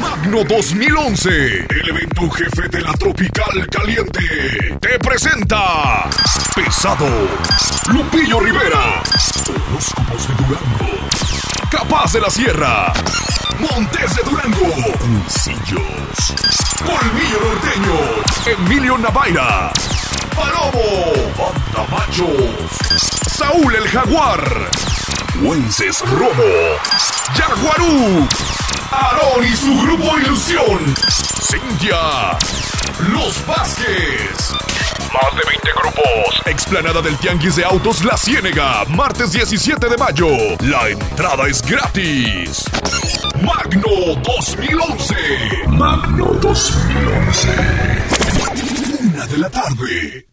Magno 2011, el evento jefe de la Tropical Caliente, te presenta Pesado, Lupillo Rivera, Horóscopos de Durango, Capaz de la Sierra, Montes de Durango, Cuncillos, Colmillo Norteño, Emilio Navaira, Palomo, Banda Machos, Saúl el Jaguar, Wences Romo, Jaguarú, Aarón y su grupo Ilusión, Cintia, Los Vázquez. Más de 20 grupos. Explanada del Tianguis de Autos La Ciénega, martes 17 de mayo. La entrada es gratis. Magno 2011. Magno 2011. Una de la tarde.